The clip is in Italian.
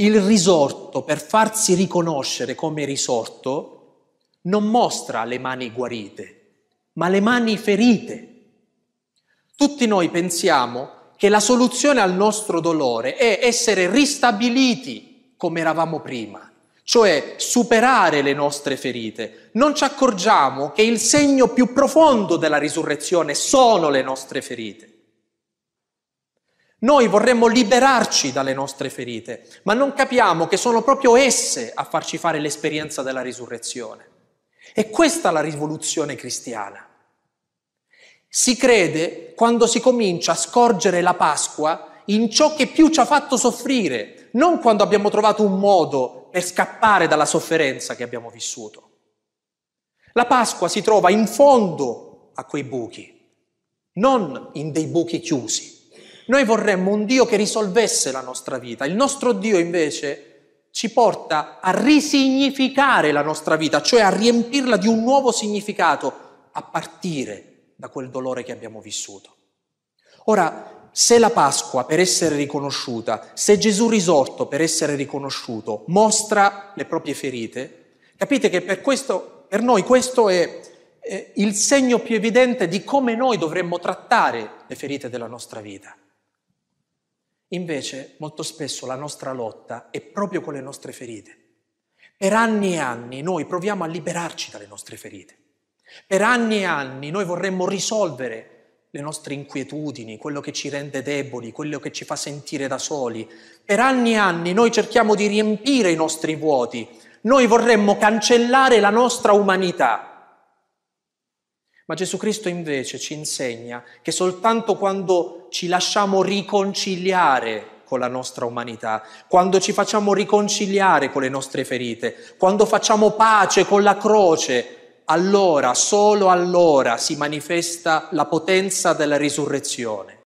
Il risorto, per farsi riconoscere come risorto, non mostra le mani guarite, ma le mani ferite. Tutti noi pensiamo che la soluzione al nostro dolore è essere ristabiliti come eravamo prima, cioè superare le nostre ferite. Non ci accorgiamo che il segno più profondo della risurrezione sono le nostre ferite. Noi vorremmo liberarci dalle nostre ferite, ma non capiamo che sono proprio esse a farci fare l'esperienza della risurrezione. E questa è la rivoluzione cristiana. Si crede quando si comincia a scorgere la Pasqua in ciò che più ci ha fatto soffrire, non quando abbiamo trovato un modo per scappare dalla sofferenza che abbiamo vissuto. La Pasqua si trova in fondo a quei buchi, non in dei buchi chiusi. Noi vorremmo un Dio che risolvesse la nostra vita, il nostro Dio invece ci porta a risignificare la nostra vita, cioè a riempirla di un nuovo significato, a partire da quel dolore che abbiamo vissuto. Ora, se la Pasqua per essere riconosciuta, se Gesù risorto per essere riconosciuto mostra le proprie ferite, capite che per, questo, per noi questo è eh, il segno più evidente di come noi dovremmo trattare le ferite della nostra vita. Invece, molto spesso la nostra lotta è proprio con le nostre ferite. Per anni e anni noi proviamo a liberarci dalle nostre ferite. Per anni e anni noi vorremmo risolvere le nostre inquietudini, quello che ci rende deboli, quello che ci fa sentire da soli. Per anni e anni noi cerchiamo di riempire i nostri vuoti. Noi vorremmo cancellare la nostra umanità. Ma Gesù Cristo invece ci insegna che soltanto quando ci lasciamo riconciliare con la nostra umanità, quando ci facciamo riconciliare con le nostre ferite, quando facciamo pace con la croce, allora, solo allora si manifesta la potenza della risurrezione.